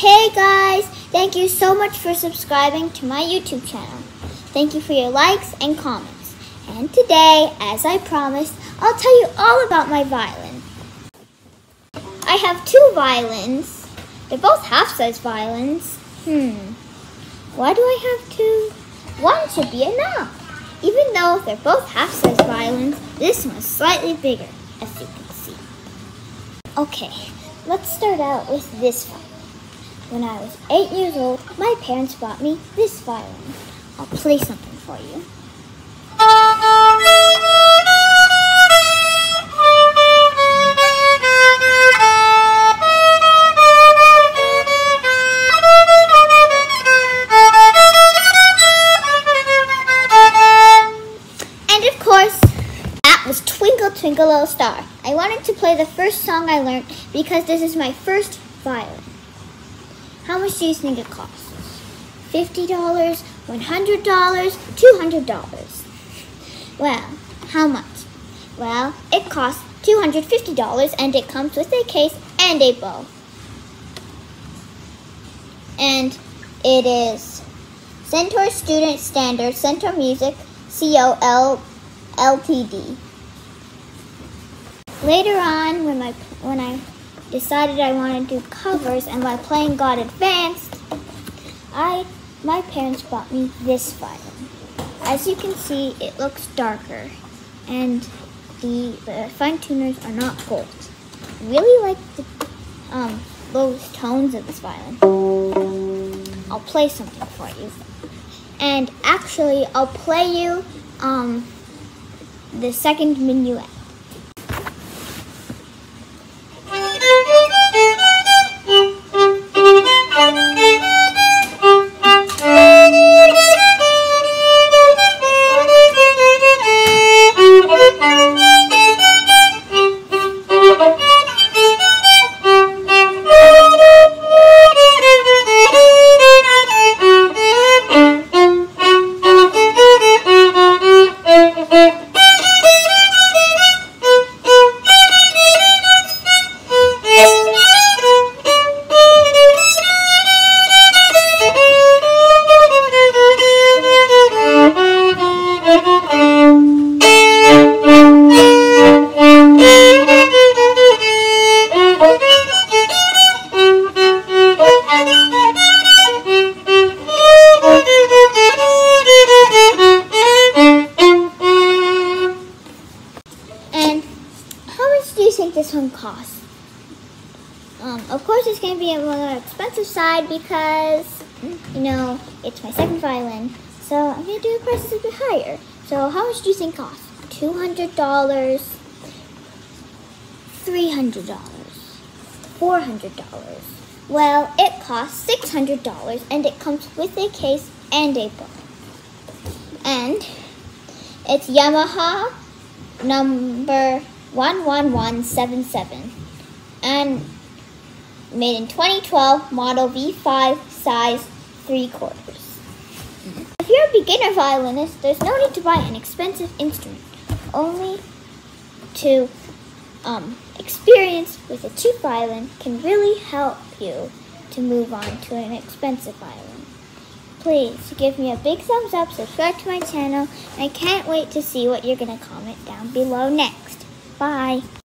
Hey guys, thank you so much for subscribing to my YouTube channel. Thank you for your likes and comments. And today, as I promised, I'll tell you all about my violin. I have two violins. They're both half-size violins. Hmm, why do I have two? One should be enough. Even though they're both half-size violins, this one's slightly bigger, as you can see. Okay, let's start out with this one. When I was eight years old, my parents bought me this violin. I'll play something for you. And of course, that was Twinkle Twinkle Little Star. I wanted to play the first song I learned because this is my first violin. How much do you think it costs? $50, $100, $200. Well, how much? Well, it costs $250 and it comes with a case and a bow. And it is Centaur Student Standard Centaur Music COL Ltd. Later on, when my when I decided I wanted to do covers and my playing got advanced, I my parents bought me this violin. As you can see, it looks darker, and the, the fine tuners are not gold. I really like the um those tones of this violin. I'll play something for you. And actually, I'll play you um, the second minuet. Um, of course, it's going to be on the expensive side because, you know, it's my second violin. So I'm going to do the prices a bit higher. So how much do you think it costs? $200, $300, $400. Well, it costs $600 and it comes with a case and a bow. And it's Yamaha number 11177 and made in 2012 model V5 size 3 quarters. If you're a beginner violinist, there's no need to buy an expensive instrument, only to um, experience with a cheap violin can really help you to move on to an expensive violin. Please give me a big thumbs up, subscribe to my channel, and I can't wait to see what you're going to comment down below next. Bye.